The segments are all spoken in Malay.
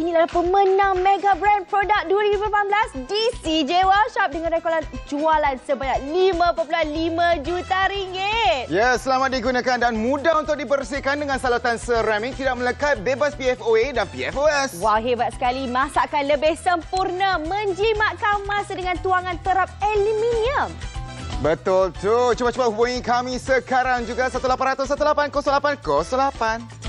ini adalah pemenang Mega Brand Produk 2018 di CJ Workshop dengan rekoran jualan sebanyak 5.5 juta ringgit. Ya, selamat digunakan dan mudah untuk dibersihkan dengan salutan seramik tidak melekat bebas PFOA dan PFOS. Wah, hebat sekali. Masakan lebih sempurna menjimatkan masa dengan tuangan terap aluminium. Betul tu. Cuba-cuba hubungi kami sekarang juga 1800 1808 -08.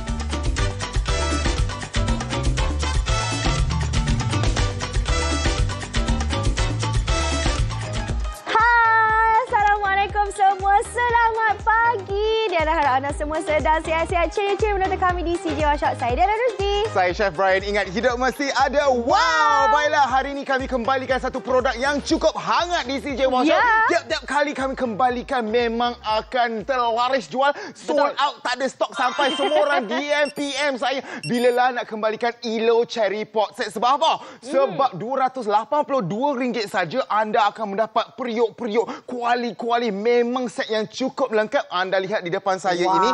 Dan harap anda semua sedang sihat-sihat ceria-ceria menonton kami di CJ Workshop. Saya Dara Rusdi. Saya Chef Brian. Ingat, hidup mesti ada wow. wow. Baiklah, hari ini kami kembalikan satu produk yang cukup hangat di CJ Workshop. Ya. Tiap-tiap kali kami kembalikan memang akan terlaris jual. Sold Betul. out, tak ada stok sampai semua orang DM, PM saya. Bila lah nak kembalikan Elo Cherry Pot Set. Sebab apa? Sebab RM282 saja anda akan mendapat periuk-periuk kuali-kuali. Memang set yang cukup lengkap. Anda lihat di depan saya Wow. ini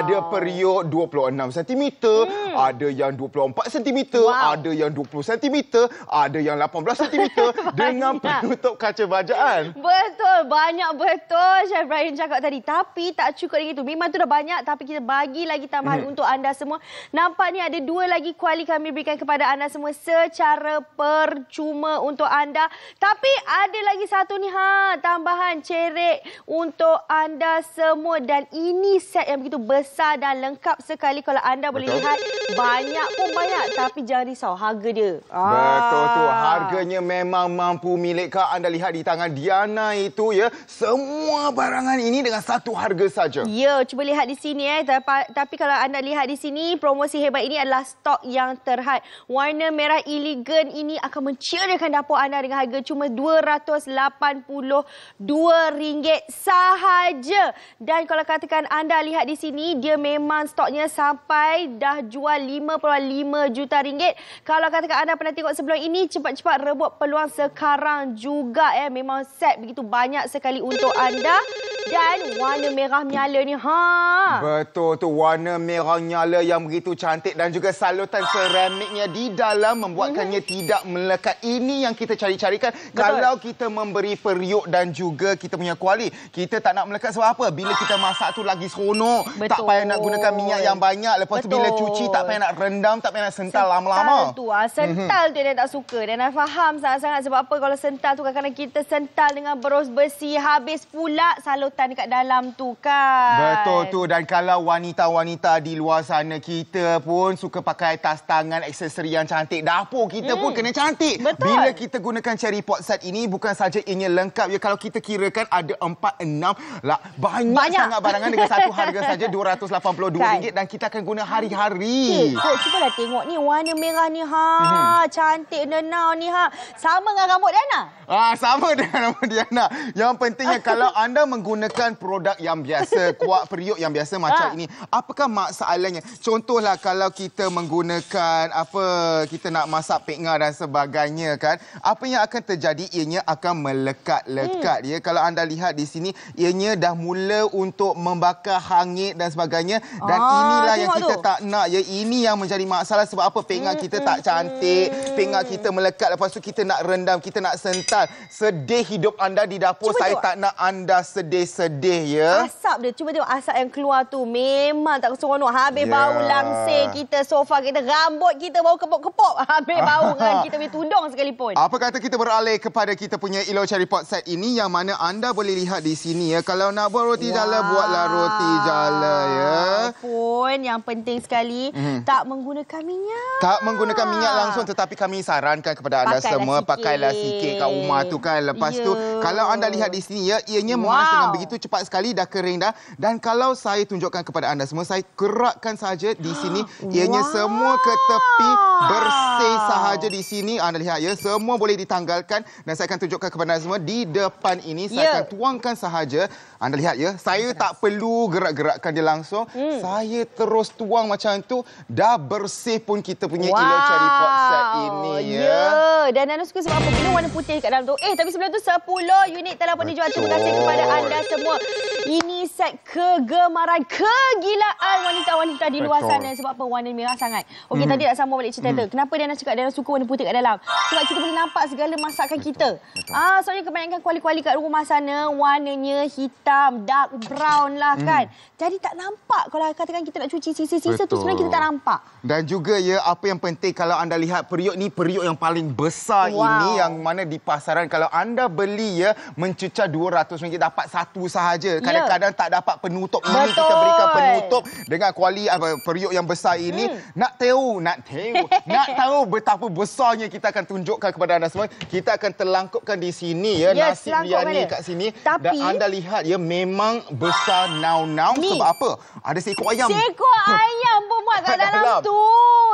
ada periuk 26 cm, hmm. ada yang 24 cm, Wow. ada yang 20 cm, ada yang 18 cm dengan penutup kaca bajaan. Betul, banyak betul Chef Brian cakap tadi. Tapi tak cukup dengan itu. Memang tu dah banyak tapi kita bagi lagi tambahan Mhm. untuk anda semua. Nampak ni ada dua lagi kuali kami berikan kepada anda semua secara percuma untuk anda. Tapi ada lagi satu ni ha, tambahan cerek untuk anda semua. Dan ini set yang begitu besar dan lengkap sekali. Kalau anda boleh Betul. lihat, banyak pun banyak. Tapi jangan risau, harga dia. Betul tu. Ah. Harganya memang mampu milik kau. Anda lihat di tangan Diana itu ya. Semua barangan ini dengan satu harga saja. Ya, cuba lihat di sini eh. Tapi, kalau anda lihat di sini, promosi hebat ini adalah stok yang terhad. Warna merah elegan ini akan menceriakan dapur anda dengan harga cuma RM282 sahaja. Dan kalau katakan anda lihat di sini, dia memang stoknya sampai dah jual 5.5 juta ringgit. Kalau katakan anda pernah tengok sebelum ini, cepat-cepat rebut peluang sekarang juga eh. Memang set begitu banyak sekali untuk anda. Dan warna merah menyala ni, ha. Betul tu warna merah nyala yang begitu cantik dan juga salutan seramiknya di dalam membuatkannya Mhm. tidak melekat. Ini yang kita cari-carikan kalau kita memberi periuk dan juga kita punya kuali. Kita tak nak melekat sebab apa? Bila kita masak tu lagi seronok. Tak Betul. payah nak gunakan minyak yang banyak. Lepas tu bila Betul. cuci tak payah nak rendam, tak payah nak sental lama-lama. Mhm. tu ah, sental tu dia tak suka. Dan I faham sangat-sangat sebab apa kalau sental tu kadang-kadang kita sental dengan berus besi habis pula salutan dekat dalam tu kan. Betul tu dan kalau wanita-wanita di luar sana kita pun suka pakai tas tangan aksesori yang cantik dapur kita pun kena cantik Hmm. Betul. bila kita gunakan cherry pot set ini bukan saja ianya lengkap ya kalau kita kirakan ada 4 6 lah banyak, Banyak. sangat barangan dengan satu harga saja RM282 Kan. dan kita akan guna hari-hari Kok cubalah tengok ni warna merah ni ha Mhm. cantik nenau ni ha sama dengan rambut Dana. Ah sama dengan nama Diana. Yang pentingnya kalau anda menggunakan produk yang biasa, kuak periuk yang biasa macam Ah. ini, apakah masalahnya? Contohlah kalau kita menggunakan apa kita nak masak pekngah dan sebagainya kan, apa yang akan terjadi ianya akan melekat-lekat ya. Kalau anda lihat di sini ianya dah mula untuk membakar hangit dan sebagainya dan Ah, inilah yang kita tu. tak nak ya. Ini yang menjadi masalah sebab apa? Pengak kita tak cantik, pengak kita melekat lepas tu kita nak rendam, kita nak sental. Sedih hidup anda di dapur. Cuba Saya tengok. tak nak anda sedih-sedih ya. Asap dia. Cuba tengok asap yang keluar tu. Memang tak seronok. Habis Ya. bau langsir kita, sofa kita, rambut kita bau kepop-kepop. Habis bau dengan kita punya tudung sekalipun. Apa kata kita beralih kepada kita punya Ilo Cherry Pot set ini yang mana anda boleh lihat di sini ya. Kalau nak buat roti jala, buatlah roti jala ya. Pun yang penting sekali Mhm. tak menggunakan minyak. Tak menggunakan minyak langsung tetapi kami sarankan kepada anda Pakailah semua sikit. pakailah sikit kat rumah tu kan. Lepas tu Ya. kalau anda lihat di sini ya ianya memanas Wow. dengan begitu cepat sekali dah kering dah dan kalau saya tunjukkan kepada anda semua saya gerakkan saja di sini ianya Wow. semua ke tepi bersih sahaja di sini anda lihat ya semua boleh ditanggalkan dan saya akan tunjukkan kepada anda semua di depan ini saya Ya. akan tuangkan sahaja anda lihat ya saya tak perlu gerak-gerakkan dia langsung Hmm. saya terus tuang macam tu dah bersih pun kita punya Ilo Cherry Pot set ini ya. Ya, dan anda suka sebab apa? Bila warna putih kat dalam tu. Eh, tapi sebelum tu 10 unit telah pun dijual. Terima kasih Betul. kepada anda semua. Ini set kegemaran, kegilaan wanita-wanita di luar Betul. sana. Sebab apa? Warna merah sangat. Okey, Mhm. tadi nak sambung balik cerita tu. Kenapa dia nak cakap dia nak suka warna putih kat dalam? Sebab kita boleh nampak segala masakan kita. betul. Ah, soalnya kebanyakan kuali-kuali kat rumah sana warnanya hitam, dark brown lah Mhm. kan. Jadi tak nampak kalau katakan kita nak cuci sisa-sisa tu Betul. sebenarnya kita tak nampak. Dan juga ya apa yang penting kalau anda lihat periuk ni periuk yang paling besar Wow. ini yang mana di pasaran kalau anda beli ya mencecah RM200 dapat satu sahaja. Kadang-kadang tak dapat penutup ini kita Betul. berikan penutup dengan kuali apa periuk yang besar ini. Hmm. Nak tahu, nak tahu, nak tahu betapa besarnya kita akan tunjukkan kepada anda semua. Kita akan terlangkupkan di sini ya Yes, nasi biryani kat sini Tapi- dan anda lihat ya memang besar now-now Ni. sebab apa? Ada seekor ayam. Seekor ayam pun muat kat Kat dalam, dalam. tu.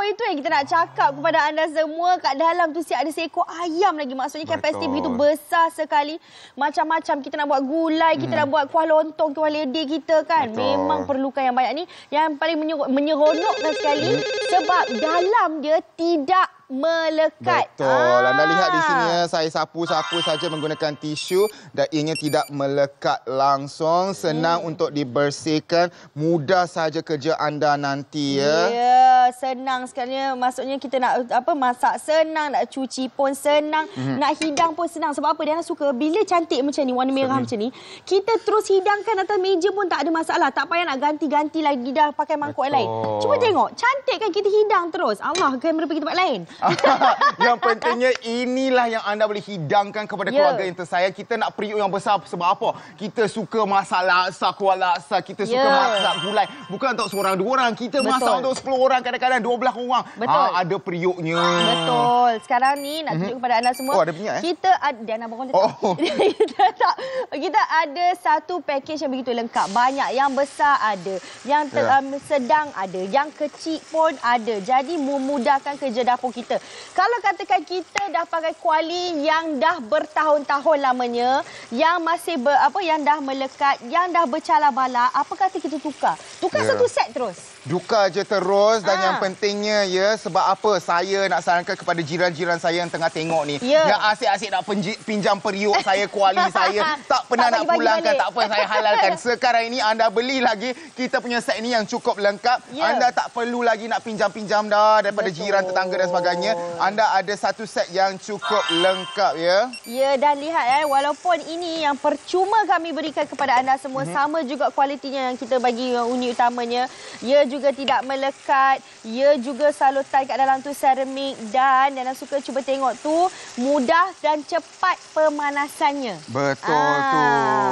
Itu yang kita nak cakap kepada anda semua. Kat dalam tu siap ada seekor ayam lagi. Maksudnya kapasiti begitu besar sekali. Macam-macam kita nak buat gulai, kita nak buat kuah lontong, kuah ledi kita kan. Hmm. Betul. Memang perlukan yang banyak ni. Yang paling menyer- menyeronokkan sekali. Sebab dalam dia tidak melekat. Betul. Anda lihat di sini Ah. ya, saya sapu-sapu saja menggunakan tisu dan ianya tidak melekat langsung. Senang Hmm. untuk dibersihkan. Mudah saja kerja anda nanti ya. Ya, senang sekali. Maksudnya kita nak apa masak senang, nak cuci pun senang, Mhm. nak hidang pun senang. Sebab apa? Dia nak suka bila cantik macam ni, warna merah macam ni, kita terus hidangkan atas meja pun tak ada masalah. Tak payah nak ganti-ganti lagi dah pakai mangkuk Betul. lain. Cuba tengok, cantik kan kita hidang terus. Allah, kamera pergi tempat lain. yang pentingnya inilah yang anda boleh hidangkan kepada Ya. keluarga yang tersayang. Kita nak periuk yang besar sebab apa? Kita suka masak laksa, kuah laksa. Kita suka Ya. masak gulai. Bukan untuk seorang dua orang. Kita Betul. masak untuk 10 orang, kadang-kadang 12 orang. Betul. Ah, ada periuknya. Betul. Sekarang ni nak tunjuk kepada anda semua. Oh, ada minyak, eh? Kita ada dan abang letak. Oh. kita tak. Kita ada satu package yang begitu lengkap. Banyak yang besar ada, yang ter, Ya. um, sedang ada, yang kecil pun ada. Jadi memudahkan kerja dapur kita. Kalau katakan kita dah pakai kuali yang dah bertahun-tahun lamanya, yang masih ber, apa yang dah melekat, yang dah bercala-bala, apa kata kita tukar? Tukar Ya. satu set terus. Duka je terus dan Ah. yang pentingnya ya sebab apa saya nak sarankan kepada jiran-jiran saya yang tengah tengok ni Ya. yang asyik-asyik nak pinjam periuk saya kuali saya tak pernah Tak nak pulangkan balik. tak apa saya halalkan sekarang ini anda beli lagi kita punya set ni yang cukup lengkap Ya. anda tak perlu lagi nak pinjam-pinjam dah daripada Betul. jiran tetangga dan sebagainya anda ada satu set yang cukup lengkap ya Ya dan lihat eh walaupun ini yang percuma kami berikan kepada anda semua Mhm. mm-hmm. sama juga kualitinya yang kita bagi unit utamanya. Ia juga tidak melekat, ia juga salutan kat dalam tu seramik dan dan suka cuba tengok tu mudah dan cepat pemanasannya. Betul Ah. tu.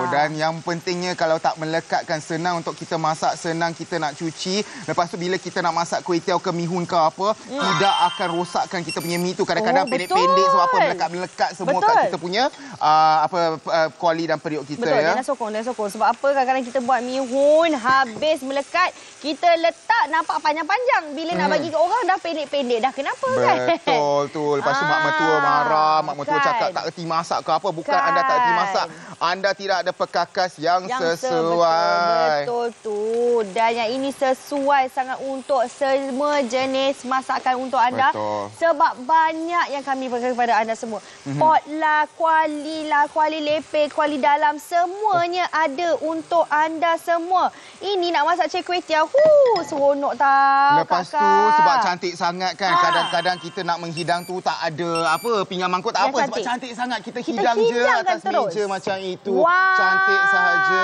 Dan yang pentingnya kalau tak melekatkan senang untuk kita masak, senang kita nak cuci. Lepas tu bila kita nak masak kuih tiaw ke mihun ke apa, Hmm. tidak akan rosakkan kita punya mi tu. Kadang-kadang Oh, pendek-pendek sebab apa betul. melekat-melekat semua Betul. kat kita punya uh, apa uh, kuali dan periuk kita Betul, ya. dia nak sokong, dia nak sokong. Sebab apa kadang-kadang kita buat mihun habis melekat, kita letak nampak panjang-panjang. Bila nak Hmm. bagi ke orang dah pendek-pendek. Dah kenapa kan? Betul tu. Lepas tu mak Ah, mertua marah, mak mertua kan. cakap tak erti masak ke apa. Bukan Kan. anda tak erti masak. Anda tidak ada perkakas yang, yang sesuai. Betul tu. Dan yang ini sesuai sangat untuk semua jenis masakan untuk anda. Betul. Sebab banyak yang kami berikan kepada anda semua. Mm-hmm. Pot lah, kuali lah, kuali lepeh, kuali dalam. Semuanya ada untuk anda semua. Ini nak masak cek kuih tiaw. Huh, seronok tau Lepas tu kakak. sebab cantik sangat kan Ha. kadang-kadang kita nak menghidang tu tak ada apa pinggan mangkuk tak Yang apa sebab cantik. cantik sangat kita, Kita hidang je atas terus. meja macam itu Wow. cantik sahaja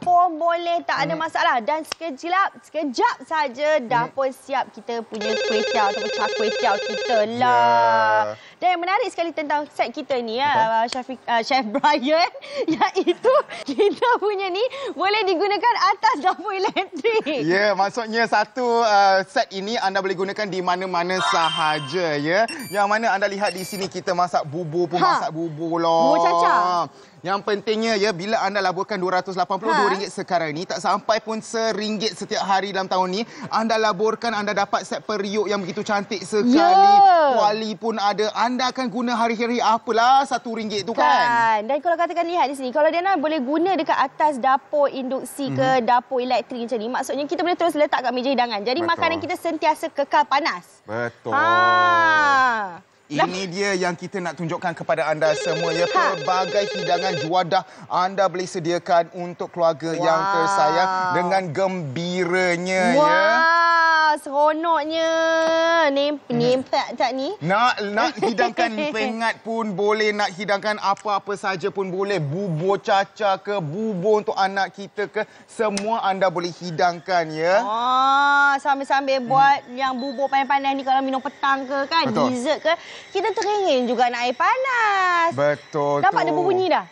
Pun boleh, tak ada Hmm. masalah. Dan sekejap, sekejap saja dah Hmm. pun siap kita punya kuih tiaw ataupun cak kuih tiaw kita lah. Ya. Dan yang menarik sekali tentang set kita ni ya, uh, Chef, uh, Chef Brian, iaitu kita punya ni boleh digunakan atas dapur elektrik. Ya, maksudnya satu uh, set ini anda boleh gunakan di mana-mana sahaja ya. Yang mana anda lihat di sini kita masak bubur pun Ha. masak bubur loh. Bubur caca. Yang pentingnya ya bila anda laburkan RM282 Ha. sekarang ni tak sampai pun RM1 setiap hari dalam tahun ni anda laburkan anda dapat set periuk yang begitu cantik sekali. Ya. Kuali pun ada. Anda akan guna hari-hari apalah RM1 tu kan. Kan. Dan kalau katakan lihat di sini, kalau Diana boleh guna dekat atas dapur induksi ke Mhm. dapur elektrik macam ni, maksudnya kita boleh terus letak kat meja hidangan. Jadi Betul. makanan kita sentiasa kekal panas. Betul. Ha. Ini dia yang kita nak tunjukkan kepada anda semua ya. Ha. Pelbagai hidangan juadah anda boleh sediakan untuk keluarga yang Wow. tersayang dengan gembiranya ya. Wah, seronoknya. Nemp nempak tak ni? Nak nak hidangkan pengat pun boleh, nak hidangkan apa-apa saja pun boleh. Bubur caca ke, bubur untuk anak kita ke, semua anda boleh hidangkan ya. Oh, sambil-sambil buat yang bubur panas-panas ni kalau minum petang ke kan, Betul. dessert ke, kita teringin juga nak air panas. Betul Dapat tu. ada berbunyi dah?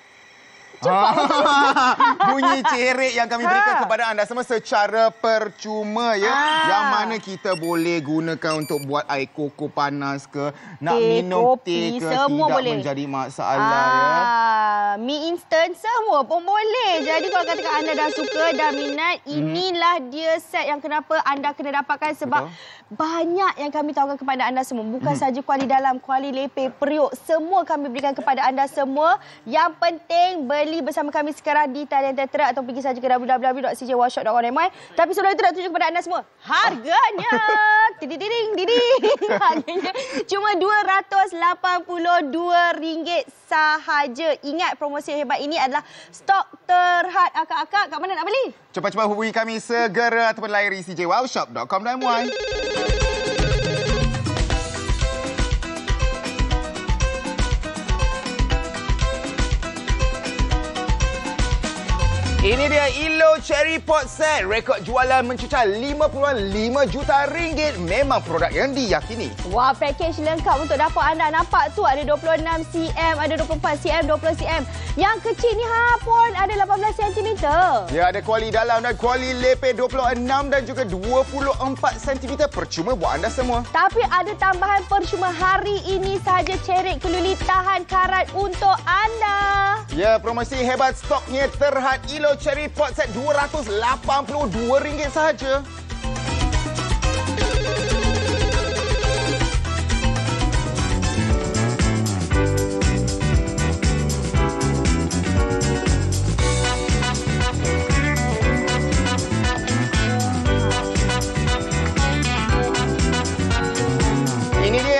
Ah, bunyi cerik yang kami berikan Ha. kepada anda semua secara percuma ya. Ah. Yang mana kita boleh gunakan untuk buat air koko panas ke, nak Teh, minum kopi, teh ke semua tidak boleh. menjadi masalah ya. Ah, mie instant semua pun boleh. Jadi kalau katakan anda dah suka, dah minat, Mhm. inilah dia set yang kenapa anda kena dapatkan sebab Betul. Banyak yang kami tawarkan kepada anda semua. Bukan Mhm. saja kuali dalam, kuali lepeh, periuk, semua kami berikan kepada anda semua. Yang penting beli bersama kami sekarang di Talian Tetra atau pergi saja ke www.cjworkshop.com.my. Tapi sebelum itu nak tunjuk kepada anda semua harganya. Tididing, diding. Harganya cuma RM282 sahaja. Ingat promosi hebat ini adalah stok terhad akak-akak. Kat mana nak beli? Cepat-cepat hubungi kami segera ataupun layari cjwowshop.com.my. Ini dia Ilo Cherry Pot Set. Rekod jualan mencecah 5.5 juta ringgit. Memang produk yang diyakini. Wah, package lengkap untuk dapur anda. Nampak tu ada 26 cm, ada 24 cm, 20 cm. Yang kecil ni ha pun ada 18 cm. Ya, ada kuali dalam dan kuali lepeh 26 dan juga 24 cm. Percuma buat anda semua. Tapi ada tambahan percuma hari ini sahaja cerik keluli tahan karat untuk anda. Ya, promosi hebat stoknya terhad Ilo Cherry Pot Set RM282 sahaja.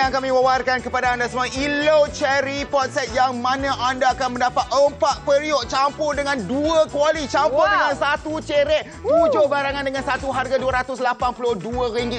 Yang kami wawarkan kepada anda semua Ilo Cherry Pot Set yang mana anda akan mendapat empat periuk campur dengan dua kuali campur Wow. dengan satu cerek tujuh barangan dengan satu harga RM282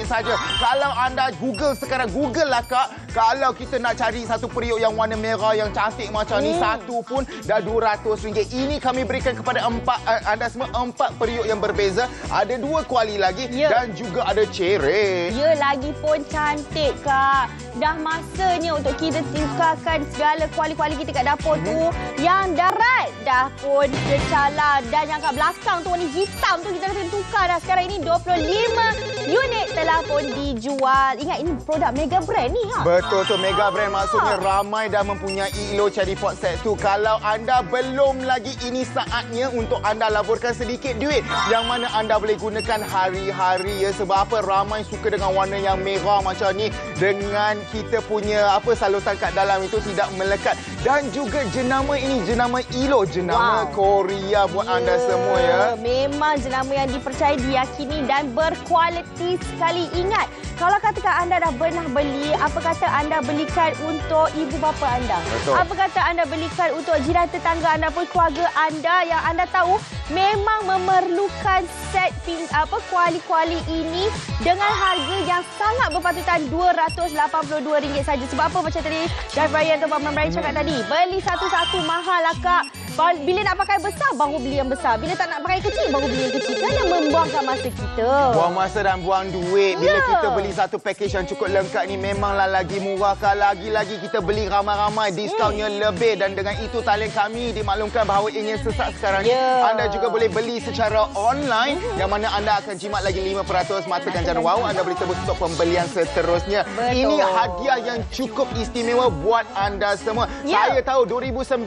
saja. Kalau anda Google sekarang Google lah kak kalau kita nak cari satu periuk yang warna merah yang cantik macam ni Hmm. satu pun dah RM200. Ini kami berikan kepada empat eh, anda semua empat periuk yang berbeza. Ada dua kuali lagi Ya. dan juga ada cerek. Ya lagi pun cantik kak. Dah masanya untuk kita tukarkan segala kuali-kuali kita kat dapur tu. Yang darat dah pun kecala. Dan yang kat belakang tu warna hitam tu kita dah tukar dah. Sekarang ini 25 unit telah pun dijual. Ingat ini produk mega brand ni ha. Betul tu mega brand maksudnya ramai dah mempunyai Ilo Cherry Pot Set tu. Kalau anda belum lagi ini saatnya untuk anda laburkan sedikit duit yang mana anda boleh gunakan hari-hari ya sebab apa ramai suka dengan warna yang merah macam ni dengan kita punya apa salusan kat dalam itu tidak melekat dan juga jenama ini jenama Ilo jenama Wow. Korea buat anda semua ya. Memang jenama yang dipercayai, diyakini dan berkualiti sekali. Ingat, kalau katakan anda dah pernah beli, apa kata anda belikan untuk ibu bapa anda? Betul. Apa kata anda belikan untuk jiran tetangga anda pun keluarga anda yang anda tahu memang memerlukan set pin, apa kuali-kuali ini dengan harga yang sangat berpatutan RM282 saja. Sebab apa macam tadi Chef Ryan atau Abang Brian cakap tadi, beli satu-satu mahal lah kak. Bila nak pakai besar, baru beli yang besar. Bila tak nak pakai kecil, baru beli yang kecil. Kan yang membuangkan masa kita. Buang masa dan buang duit. Bila Ya. kita beli satu package yang cukup lengkap ni memanglah lagi murah. Kalau lagi-lagi kita beli ramai-ramai, diskaunnya lebih. Dan dengan itu talian kami dimaklumkan bahawa ingin sesak sekarang ni. Ya. Anda juga boleh beli secara online yang mana anda akan jimat lagi 5% mata ganjaran wow. Anda boleh tebus untuk pembelian seterusnya. Betul. Ini hadiah yang cukup istimewa buat anda semua. Ya. Saya tahu 2019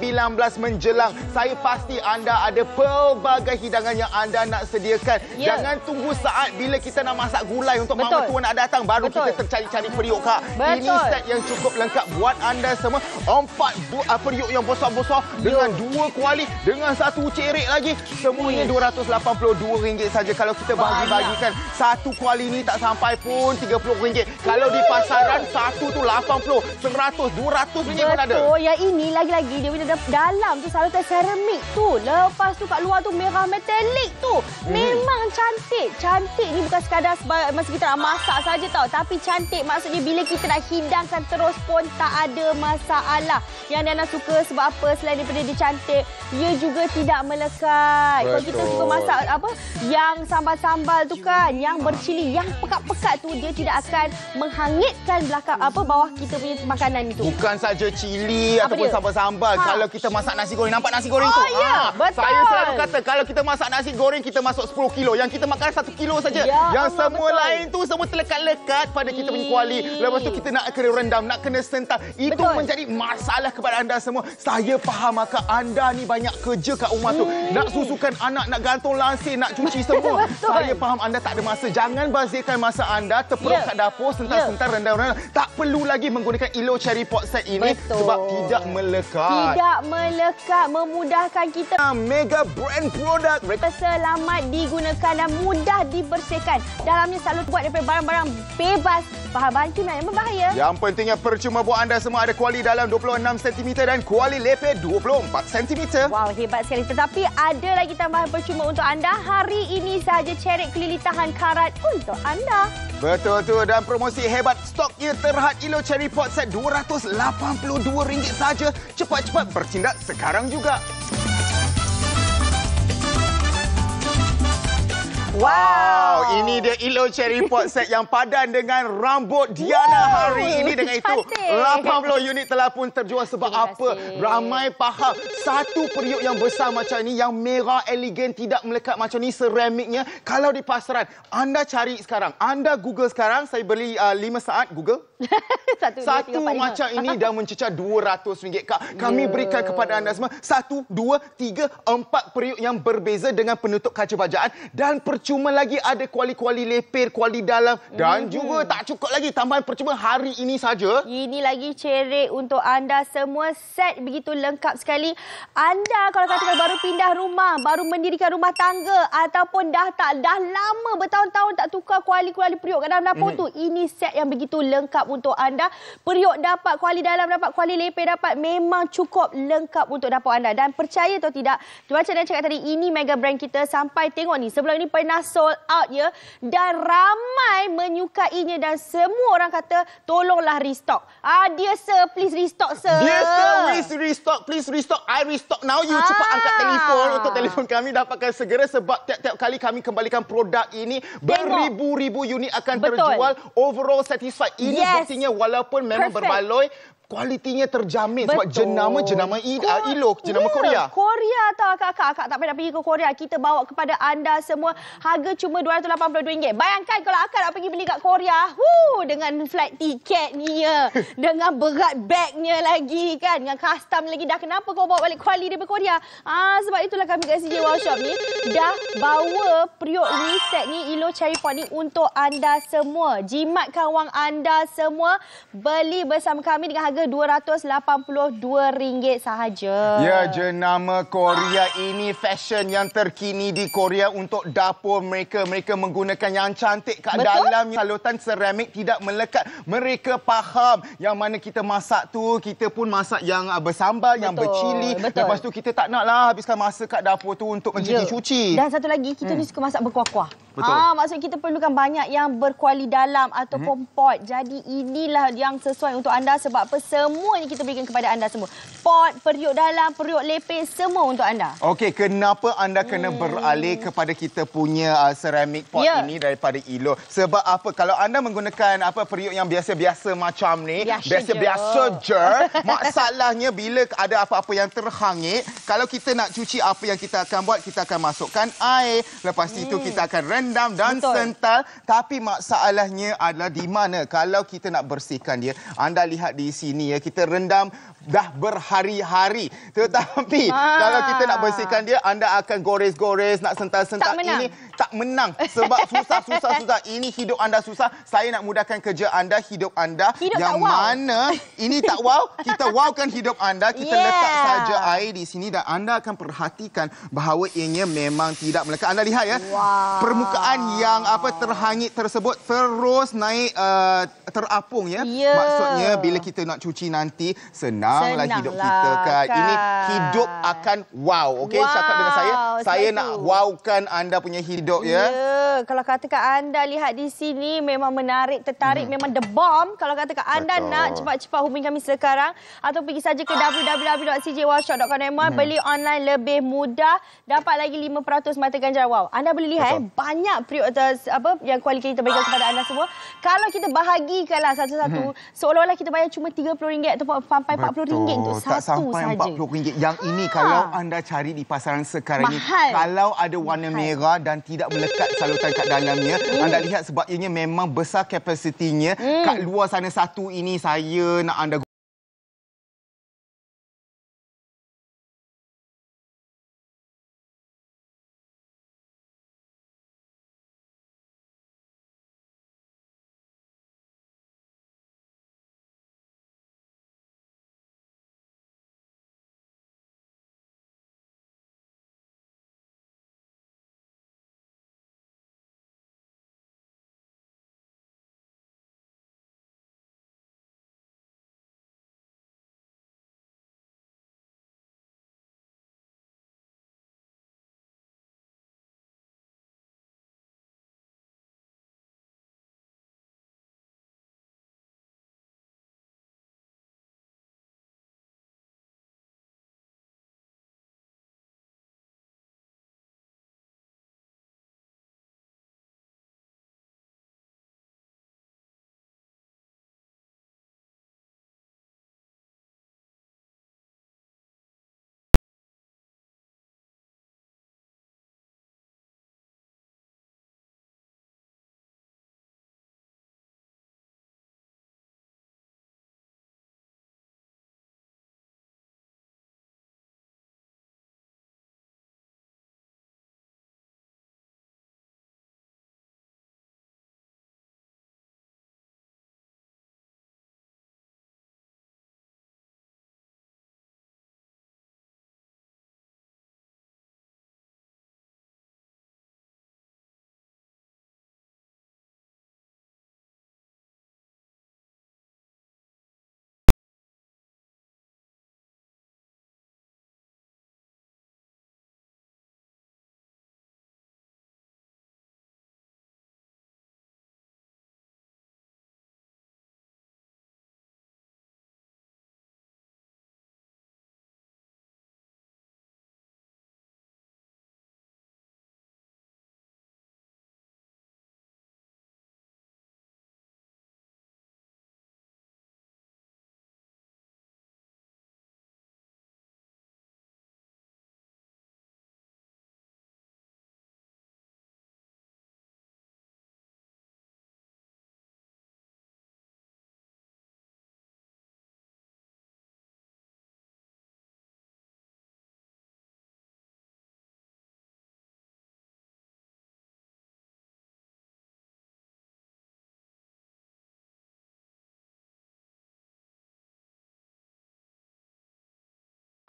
menjelang Saya pasti anda ada pelbagai hidangan yang anda nak sediakan. Ya. Jangan tunggu saat bila kita nak masak gulai untuk Betul. mama tua nak datang baru Betul. kita tercari-cari periuk kak. Betul. Ini set yang cukup lengkap buat anda semua. Empat uh, periuk yang besar-besar dengan dua kuali dengan satu cerik lagi. Semuanya RM282 saja kalau kita bagi-bagikan. Satu kuali ni tak sampai pun RM30. Kalau di pasaran satu tu 80, 100, 200 ringgit pun ada. Betul. Yang ini lagi-lagi dia punya da- dalam tu salutan seramik tu. Lepas tu kat luar tu merah metalik tu. Hmm. Memang cantik. Cantik ni bukan sekadar seba- masa kita nak masak saja tau. Tapi cantik maksudnya bila kita nak hidangkan terus pun tak ada masalah. Yang Nana suka sebab apa selain daripada dia cantik, ia juga tidak melekat. Kalau kita Betul. suka masak apa yang sambal-sambal tu kan, yang bercili, yang pekat-pekat tu dia tidak akan menghangitkan belakang apa bawah kita punya makanan itu. Bukan saja cili Apa ataupun dia? sambal-sambal. Ha. Kalau kita masak nasi goreng, nampak nasi goreng Oh, tu? ya, Ha, betul. Saya selalu kata, kalau kita masak nasi goreng, kita masuk 10 kilo. Yang kita makan 1 kilo saja. Ya Yang Allah, semua betul. lain tu semua terlekat-lekat pada kita punya kuali. Lepas tu kita nak kena rendam, nak kena sentam. Itu Betul. menjadi masalah kepada anda semua. Saya faham akak anda ni banyak kerja kat rumah tu. Nak susukan anak, nak gantung lansir, nak cuci semua. Betul. Saya faham anda tak ada masa. Jangan bazirkan masa anda terperuk Ya. kat dapur, sentar-sentar, rendam-rendam. Tak perlu lagi menggunakan Ilo Cherry Pot Set ini Betul. sebab tidak melekat. Tidak melekat, memudahkan kita Mega brand product. selamat digunakan dan mudah dibersihkan. Dalamnya selalu buat daripada barang-barang bebas bahan-bahan kimia yang berbahaya. Yang pentingnya percuma buat anda semua ada kuali dalam 26 cm dan kuali lepeh 24 cm. Wow, hebat sekali. Tetapi ada lagi tambahan percuma untuk anda. Hari ini sahaja cerik kelili tahan karat untuk anda. Betul tu dan promosi hebat stoknya terhad Ilo Cherry Pot Set RM282 saja. Cepat-cepat bertindak sekarang juga. Wow, ini dia Ilo Cherry Pot Set yang padan dengan rambut Diana Wow, hari ini dengan itu. cantik. 80 unit telah pun terjual sebab Terima apa? kasih. Ramai faham satu periuk yang besar macam ini yang merah elegan tidak melekat macam ni seramiknya kalau di pasaran anda cari sekarang, anda Google sekarang saya beli uh, 5 saat Google Satu, dua, satu tiga, empat, lima. macam ini dah mencecah RM200 kak. Kami Ya. berikan kepada anda semua satu, dua, tiga, empat periuk yang berbeza dengan penutup kaca bajaan dan percuma lagi ada kuali-kuali lepir, kuali dalam dan Mhm. juga tak cukup lagi tambahan percuma hari ini saja. Ini lagi cerik untuk anda semua. Set begitu lengkap sekali. Anda kalau katakan baru pindah rumah, baru mendirikan rumah tangga ataupun dah tak dah lama bertahun-tahun tak tukar kuali-kuali periuk kat dalam dapur Mhm. tu. Ini set yang begitu lengkap untuk anda. Periuk dapat, kuali dalam dapat, kuali lepeh dapat. Memang cukup lengkap untuk dapur anda. Dan percaya atau tidak, macam saya cakap tadi, ini mega brand kita sampai tengok ni. Sebelum ini pernah sold out ya. Dan ramai menyukainya dan semua orang kata tolonglah restock. Ah dia sir, please restock sir. Dear sir, please restock, please restock. I restock now. You cepat Ah. angkat telefon untuk telefon kami dapatkan segera sebab tiap-tiap kali kami kembalikan produk ini beribu-ribu unit akan Betul. terjual. Overall satisfied. Ini Yes. buktinya walaupun memang Perfect. berbaloi kualitinya terjamin sebab Betul. jenama jenama Kor- uh, ILO, jenama Ya, Korea. Korea tau akak-akak. Akak tak payah pergi ke Korea. Kita bawa kepada anda semua. Harga cuma RM282. Bayangkan kalau akak nak pergi beli kat Korea. Woo, dengan flight tiket ni ya. dengan berat bagnya lagi kan. Dengan custom lagi. Dah kenapa kau bawa balik kuali daripada Korea? Ah, sebab itulah kami kat CJ Wow Shop ni. Dah bawa periuk ni set ni. Ilo Cherry Pot ni untuk anda semua. Jimatkan wang anda semua. Beli bersama kami dengan harga RM282 sahaja. Ya, jenama Korea ini fashion yang terkini di Korea untuk dapur mereka. Mereka menggunakan yang cantik kat Betul. dalamnya. Salutan seramik tidak melekat. Mereka faham yang mana kita masak tu, kita pun masak yang uh, bersambal, yang Betul, bercili. betul. Lepas tu kita tak naklah habiskan masa kat dapur tu untuk mencuci-cuci. Dan satu lagi, kita ni suka masak berkuah-kuah. Hmm. Betul. Ah, maksudnya kita perlukan banyak yang berkuali dalam ataupun Hmm. pot. Jadi inilah yang sesuai untuk anda sebab apa semuanya kita berikan kepada anda semua. Pot, periuk dalam, periuk lepeh, semua untuk anda. Okey, kenapa anda kena beralih kepada kita punya uh, ceramic pot Ya. ini daripada Ilo? Sebab apa? Kalau anda menggunakan apa periuk yang biasa-biasa macam ni, Biasa biasa-biasa je, masalahnya bila ada apa-apa yang terhangit, kalau kita nak cuci apa yang kita akan buat, kita akan masukkan air. Lepas itu kita akan rendam dan Betul. sental. Tapi masalahnya adalah di mana kalau kita nak bersihkan dia. Anda lihat di sini ya, kita rendam dah berhari-hari. Tetapi Ah. kalau kita nak bersihkan dia, anda akan gores-gores, nak menang. Ini tak menang sebab susah, susah, susah. Ini hidup anda susah. Saya nak mudahkan kerja anda, hidup anda. Hidup yang wow. mana ini tak wow, kita wowkan hidup anda. Kita Yeah. letak saja air di sini dan anda akan perhatikan bahawa ianya memang tidak melekat. Anda lihat ya, Wow. permukaan yang apa terhangit tersebut terus naik uh, terapung ya. Ya. Maksudnya bila kita nak cuci nanti senanglah Senanglah, hidup kita kan. Ini kan. hidup akan wow. Okey, Wow, cakap dengan saya, saya nak itu. wowkan anda punya hidup Ya, ya. kalau katakan anda lihat di sini memang menarik, tertarik, Hmm. memang the bomb. Kalau katakan anda Betul. nak cepat-cepat hubungi kami sekarang atau pergi saja ke www.cjwowshop.com.my Hmm. beli online lebih mudah, dapat lagi 5% mata ganjaran wow. Anda boleh lihat eh, Betul. banyak prioritas apa yang kualiti kita berikan kepada anda semua. Kalau kita bahagikanlah satu-satu, seolah-olah kita bayar cuma RM30 ataupun sampai RM40 untuk tak satu sampai saja. RM40. Yang ini Ha. kalau anda cari di pasaran sekarang ni, Mahal. kalau ada warna Mahal. merah dan tidak melekat salutan kat dalamnya, anda lihat sebab ianya memang besar kapasitinya. Hmm. Kat luar sana satu ini saya nak anda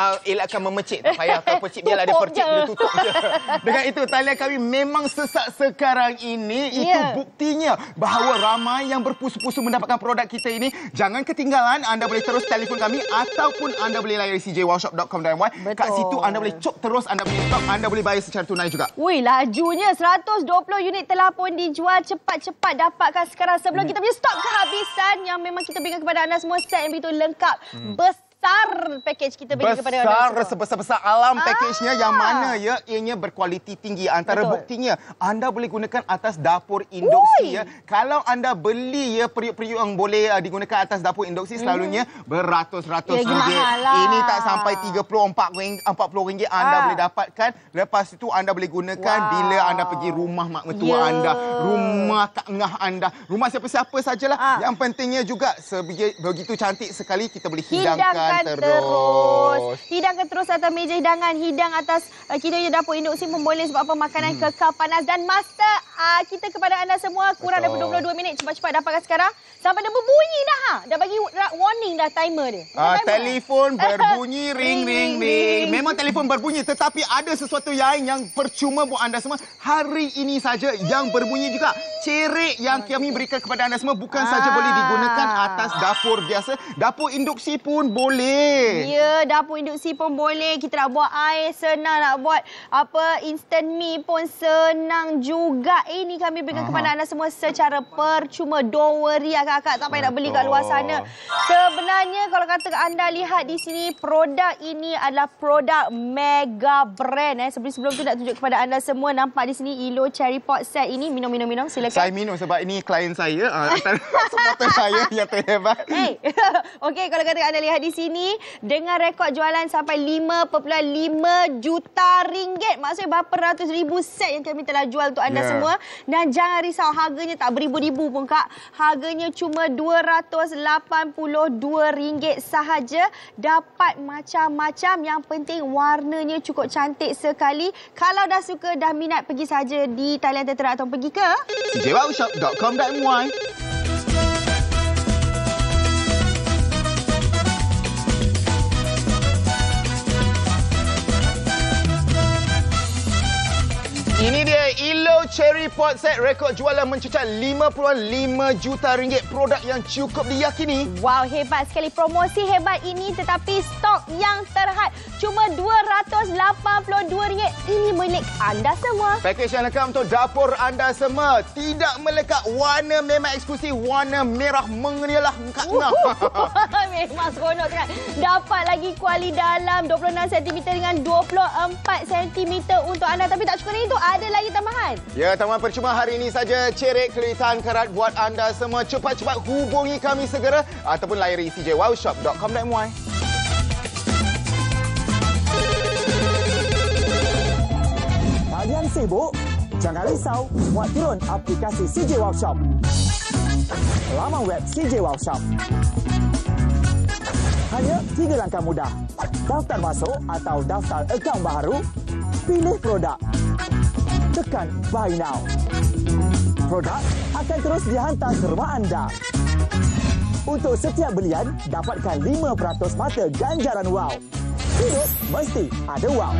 uh, elakkan memecik tak payah kau pecik biarlah dia percik je. dia tutup je. Dengan itu talian kami memang sesak sekarang ini itu Ya. buktinya bahawa ramai yang berpusu-pusu mendapatkan produk kita ini. Jangan ketinggalan anda boleh terus telefon kami ataupun anda boleh layari cjwowshop.com.my. Kat situ anda boleh cop terus anda boleh stok anda boleh bayar secara tunai juga. Wih, lajunya 120 unit telah pun dijual cepat-cepat dapatkan sekarang sebelum kita punya stok kehabisan yang memang kita berikan kepada anda semua set yang begitu lengkap. Besar package kita bagi kepada anda Besar sebesar-besar alam Ah. package-nya yang mana ya ianya berkualiti tinggi. Antara Betul. buktinya anda boleh gunakan atas dapur induksi Ui. ya. Kalau anda beli ya periuk-periuk yang boleh uh, digunakan atas dapur induksi selalunya beratus-ratus Ya, ringgit. lah. Ini tak sampai 30 40 ringgit anda Ah. boleh dapatkan. Lepas itu anda boleh gunakan Wow. bila anda pergi rumah mak mertua Ya. anda, rumah kak ngah anda, rumah siapa-siapa sajalah. Ah. Yang pentingnya juga sebegi- begitu cantik sekali kita boleh hidangkan, Hidangkan terus. terus. Hidangkan terus atas meja hidangan. Hidang atas uh, kita punya dapur induksi pun boleh sebab apa makanan hmm. kekal panas. Dan masa uh, kita kepada anda semua kurang Betul. daripada 22 minit. Cepat-cepat dapatkan sekarang. Sampai dah berbunyi dah. Ha? Dah bagi warning dah timer dia. Ah, timer? telefon berbunyi ring Ring, ring ring, ring. ring. Memang telefon berbunyi tetapi ada sesuatu lain yang percuma buat anda semua hari ini saja yang berbunyi juga. Cerik yang kami berikan kepada anda semua bukan saja Ah. boleh digunakan atas dapur biasa, dapur induksi pun boleh. Ya, dapur induksi pun boleh. Kita nak buat air senang, nak buat apa instant mi pun senang juga. Ini kami berikan Aha. kepada anda semua secara percuma. Don't worry akak-akak tak payah nak beli kat luar sana. Sebenarnya kalau kata anda lihat di sini produk ini adalah produk mega brand eh. Sebelum-sebelum tu nak tunjuk kepada anda semua nampak di sini Ilo Cherry Pot Set ini minum-minum-minum silakan. Saya minum sebab ini klien saya, ah, antara supporter saya yang terhebat. Hey. Okey, kalau kata anda lihat di sini dengan rekod jualan sampai 5.5 juta ringgit. Maksudnya berapa ratus ribu set yang kami telah jual untuk anda Ya. semua. Dan jangan risau harganya tak beribu-ribu pun kak. Harganya cuma RM282 sahaja. Dapat macam-macam. Yang penting warnanya cukup cantik sekali. Kalau dah suka, dah minat, pergi saja di talian tertera atau pergi ke cjworkshop.com.my Ini dia Ilo Cherry Pot Set rekod jualan mencecah 5.5 juta ringgit produk yang cukup diyakini. Wow, hebat sekali. Promosi hebat ini tetapi stok yang terhad. Cuma RM282. Ini milik anda semua. Pakej yang lengkap untuk dapur anda semua. Tidak melekat warna memang eksklusif warna merah mengenialah kat ngah. Memang seronok sangat. Dapat lagi kuali dalam 26 cm dengan 24 cm untuk anda. Tapi tak cukup dari itu, ada lagi tambahan. Ya, taman percuma hari ini saja cerik keliritan kerat buat anda semua. Cepat-cepat hubungi kami segera ataupun layari cjwowshop.com.my. Kalian sibuk? Jangan risau, muat turun aplikasi CJ Workshop. Laman web CJ Workshop. Hanya tiga langkah mudah. Daftar masuk atau daftar akaun baru, pilih produk. Tekan Buy Now. Produk akan terus dihantar ke rumah anda. Untuk setiap belian, dapatkan 5% mata ganjaran wow. Hidup mesti ada wow.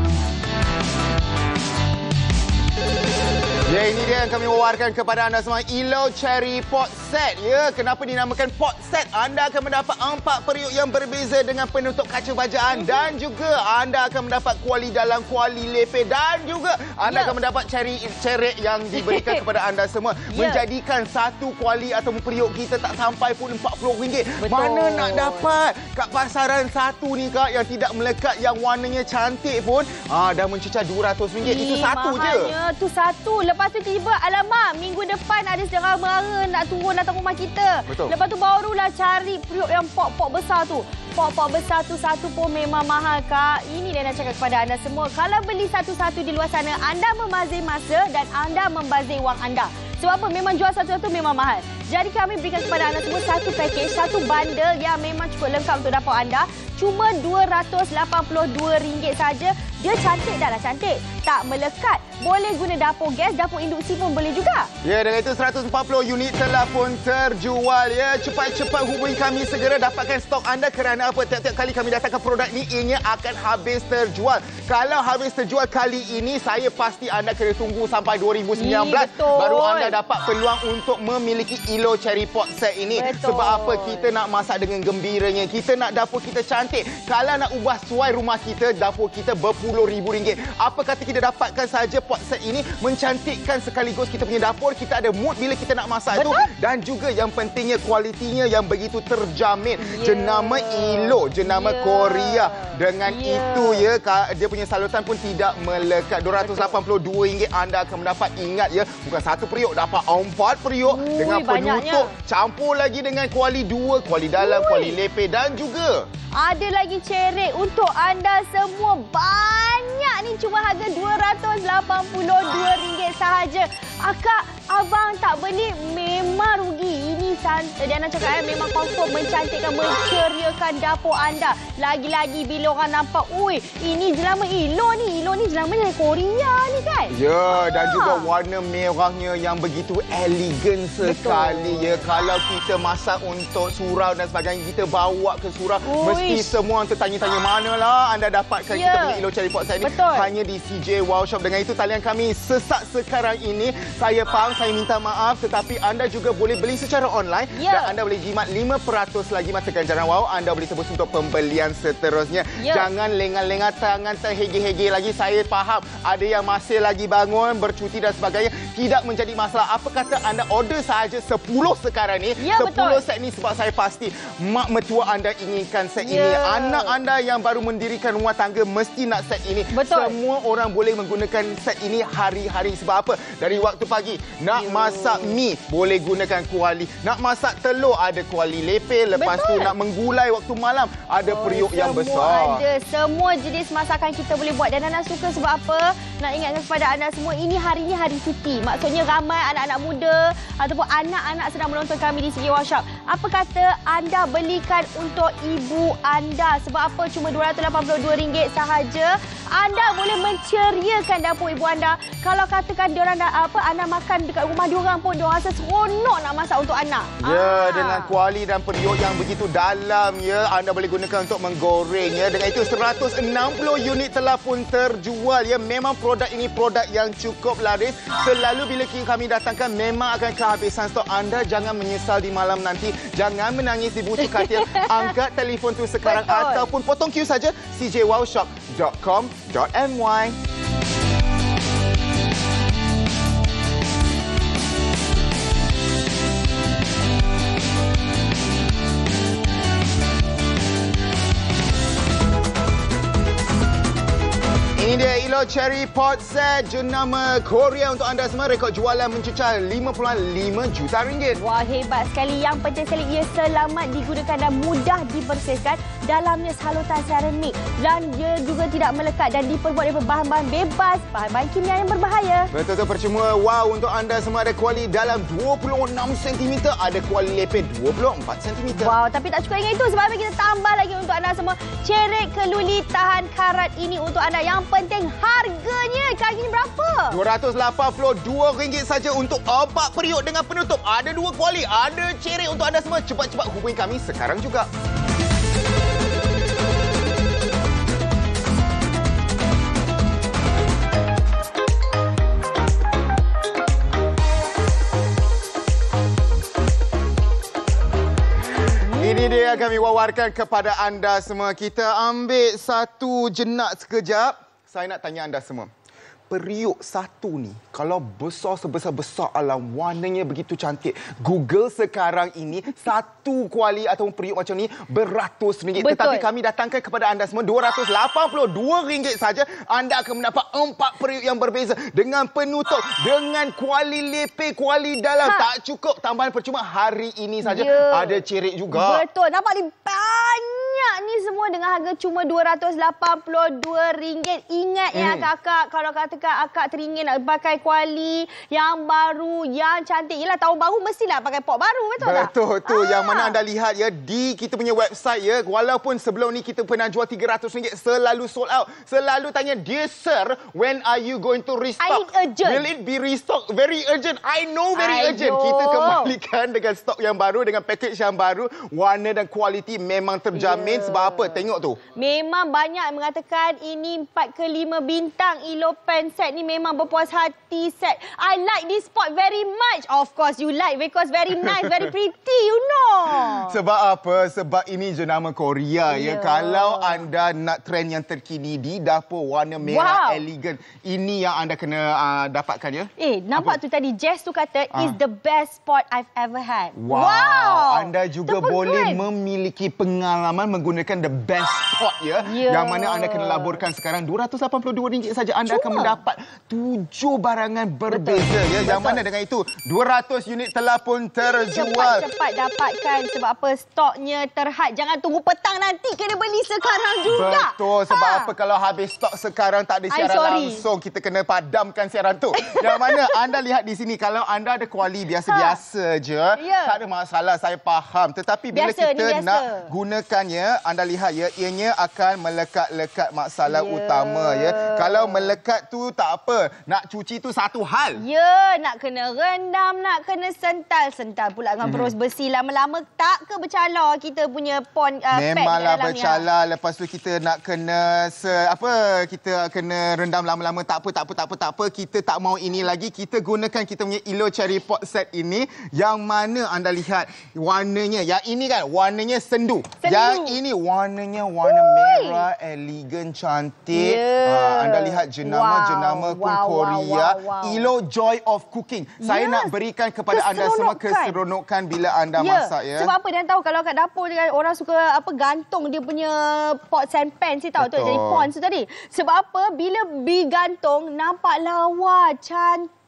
Ya, ini dia yang kami wawarkan kepada anda semua. Ilo Cherry Pot Set. Ya, kenapa dinamakan Pot Set? Anda akan mendapat empat periuk yang berbeza dengan penutup kaca bajaan. Dan juga anda akan mendapat kuali dalam, kuali lepe. Dan juga anda Ya. akan mendapat cherry cerik yang diberikan kepada anda semua. Ya. Menjadikan satu kuali ataupun periuk kita tak sampai pun RM40. Betul. Mana nak dapat? Kat pasaran satu ni kak yang tidak melekat, yang warnanya cantik pun. Ah, dah mencecah RM200. Itu satu je. mahalnya. Tu satu. Lepas tu tiba, alamak, minggu depan ada sedara mara nak turun datang rumah kita. Betul. Lepas tu barulah cari periuk yang pok-pok besar tu. Pok-pok besar tu satu pun memang mahal, Kak. Ini dia nak cakap kepada anda semua. Kalau beli satu-satu di luar sana, anda membazir masa dan anda membazir wang anda. Sebab apa? Memang jual satu-satu memang mahal. Jadi kami berikan kepada anda semua satu package, satu bundle yang memang cukup lengkap untuk dapur anda. Cuma RM282 saja. Dia cantik dah lah cantik. Tak melekat. Boleh guna dapur gas, dapur induksi pun boleh juga. Ya, dengan itu 140 unit telah pun terjual. Ya, cepat-cepat hubungi kami segera dapatkan stok anda kerana apa? Tiap-tiap kali kami datangkan produk ini, ianya akan habis terjual. Kalau habis terjual kali ini, saya pasti anda kena tunggu sampai 2019 Ih, betul. baru anda dapat peluang untuk memiliki Ilo Cherry Pot Set ini. Betul. Sebab apa? Kita nak masak dengan gembiranya. Kita nak dapur kita cantik. Kalau nak ubah suai rumah kita, dapur kita berpuluh ribu ringgit. Apa kata kita dapatkan saja pot set ini mencantikkan sekaligus kita punya dapur. Kita ada mood bila kita nak masak Betul. itu. Dan juga yang pentingnya kualitinya yang begitu terjamin. Ya. Jenama Ilo, jenama Ya. Korea. Dengan Ya. itu ya, dia punya salutan pun tidak melekat. RM282 anda akan mendapat, ingat ya, bukan satu periuk, dapat empat periuk Ui, dengan banyaknya. penutup. Campur lagi dengan kuali dua, kuali dalam, Ui. kuali lepeh dan juga Ada lagi cerik untuk anda semua. Banyak ni cuma harga RM282 sahaja. Akak, abang tak beli memang rugi. Ini san- Diana cakap eh, memang confirm mencantikkan, menceriakan dapur anda. Lagi-lagi bila orang nampak, ui, ini jelama Ilo ni. Ilo ni jelama dari Korea ni kan? Ya, dan Ah. juga warna merahnya yang begitu elegan sekali ya. Kalau kita masak untuk surau dan sebagainya, kita bawa ke surau, Uish. mesti semua orang tertanya-tanya manalah anda dapatkan Ya. kita punya Ilo Cherry Pot set ini Betul. hanya di CJ Wow Shop. Dengan itu talian kami sesak sekarang ini. Saya faham, saya minta maaf tetapi anda juga boleh beli secara online Ya. dan anda boleh jimat 5% lagi masa ganjaran wow. Anda boleh tebus untuk pembelian seterusnya. Ya. Jangan lengah-lengah tangan terhege-hege lagi. Saya faham ada yang masih lagi bangun, bercuti dan sebagainya. Tidak menjadi masalah. Apa kata anda order sahaja 10 sekarang ni. Ya, 10 betul. set ni sebab saya pasti mak mertua anda inginkan set ini. Ya. Anak anda yang baru mendirikan rumah tangga mesti nak set ini. Betul. Semua orang boleh menggunakan set ini hari-hari. Sebab apa? Dari waktu pagi nak Ya. masak mi boleh gunakan kuali. Nak masak telur ada kuali lepeh. Lepas Betul. tu nak menggulai waktu malam ada Oh, periuk yang besar. Ada semua jenis masakan kita boleh buat dan Nana suka sebab apa? Nak ingatkan kepada anda semua ini hari ni hari cuti. Maksudnya ramai anak-anak muda ataupun anak-anak sedang menonton kami di CJ Workshop. Apa kata anda belikan untuk ibu anda sebab apa cuma RM282 sahaja anda boleh menceriakan dapur ibu anda. Kalau katakan diorang dah, apa anda makan dekat rumah diorang pun diorang rasa seronok nak masak untuk anak. Ya, Ah. dengan kuali dan periuk yang begitu dalam ya, anda boleh gunakan untuk menggoreng ya. Dengan itu 160 unit telah pun terjual ya. Memang produk ini produk yang cukup laris. Selalu bila kami datangkan memang akan kehabisan stok. Anda jangan menyesal di malam nanti. Jangan menangis di butuh katil. Angkat telefon tu sekarang Betul. ataupun potong queue saja cjwowshop.com.my. Ini dia Ilo Cherry Pot Set jenama Korea untuk anda semua. Rekod jualan mencecah 5.5 juta ringgit. Wah, hebat sekali. Yang penting sekali ia selamat digunakan dan mudah dibersihkan. Dalamnya salutan seramik dan dia juga tidak melekat dan diperbuat daripada bahan-bahan bebas, bahan-bahan kimia yang berbahaya. Betul tu percuma. Wow, untuk anda semua ada kuali dalam 26 cm, ada kuali lepeh 24 cm. Wow, tapi tak cukup dengan itu sebab kita tambah lagi untuk anda semua. Cerik keluli tahan karat ini untuk anda. Yang penting harganya. Kali ini berapa? RM282 saja untuk empat periuk dengan penutup. Ada dua kuali, ada cerik untuk anda semua. Cepat-cepat hubungi kami sekarang juga. Kami wawarkan kepada anda semua. Kita ambil satu jenak sekejap. Saya nak tanya anda semua. Periuk satu ni, kalau besar sebesar-besar alam, warnanya begitu cantik. Google sekarang ini, satu kuali ataupun periuk macam ni, beratus ringgit. Betul. Tetapi kami datangkan kepada anda semua, RM282 saja. Anda akan mendapat empat periuk yang berbeza. Dengan penutup, dengan kuali lepeh, kuali dalam. Ha. Tak cukup. Tambahan percuma hari ini saja. Ya. Ada cerik juga. Betul. Nampak ni banyak ni semua dengan harga cuma RM282. Ingat ya Hmm. kakak, kalau katakan akak teringin nak pakai kuali yang baru, yang cantik. Yelah tahun baru mestilah pakai pot baru, betul, tak? Betul tu. Ah. Yang mana anda lihat ya di kita punya website ya. Walaupun sebelum ni kita pernah jual RM300 selalu sold out. Selalu tanya, "Dear sir, when are you going to restock?" I urgent. Will it be restock? Very urgent. I know very Aduh. urgent. Kita kembalikan dengan stok yang baru dengan package yang baru. Warna dan kualiti memang terjamin. Min sebab apa? Tengok tu. Memang banyak mengatakan ini 4 ke 5 bintang Ilo pen set ni memang berpuas hati set. I like this spot very much. Of course you like because very nice, very pretty, you know. Sebab apa? Sebab ini jenama Korea ya. Ya. Kalau anda nak trend yang terkini di dapur warna merah Wow. elegan, ini yang anda kena uh, dapatkan ya. Eh, nampak tu tadi Jess tu kata Ah. is the best spot I've ever had. Wow. Anda juga Terpegun. boleh memiliki pengalaman menggunakan the best spot ya. Ya. Yang mana anda kena laburkan sekarang RM282 saja anda akan Cuma. Mendapat tujuh barangan berbeza Betul. ya. Yang Betul. mana dengan itu 200 unit telah pun terjual. Cepat-cepat dapatkan sebab apa stoknya terhad. Jangan tunggu petang nanti kena beli sekarang juga. Betul sebab Ha. apa kalau habis stok sekarang tak ada siaran langsung kita kena padamkan siaran tu. Yang mana anda lihat di sini kalau anda ada kuali biasa-biasa je Ya. tak ada masalah saya faham tetapi bila Biasa, kita biasa. nak gunakannya anda lihat ya ianya akan melekat-lekat masalah Ya. utama ya. Kalau melekat tu tak apa nak cuci tu satu hal. Ya, nak kena rendam, nak kena sental. Sental pula dengan berus besi. Lama-lama tak ke bercala kita punya pon uh, Memanglah dalam ni, ha? bercala lepas tu kita nak kena se, apa kita kena rendam lama-lama tak apa tak apa tak apa tak apa kita tak mau ini lagi kita gunakan kita punya Ilo Cherry Pot set ini yang mana anda lihat warnanya yang ini kan warnanya sendu, Sendu. yang ini warnanya warna merah elegan cantik Ya. Ah, anda lihat jenama-jenama Wow, pun wow, Korea wow, wow. Ilo Joy of Cooking saya nak berikan kepada anda semua Keseronokan. bila anda masak ya Sebab apa dan tahu kalau kat dapur dia orang suka apa gantung dia punya pots and pans ni tahu tu Betul. jadi pons tu tadi. Sebab apa bila digantung nampak lawa, cantik.